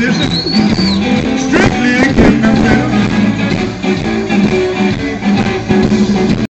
подвижник.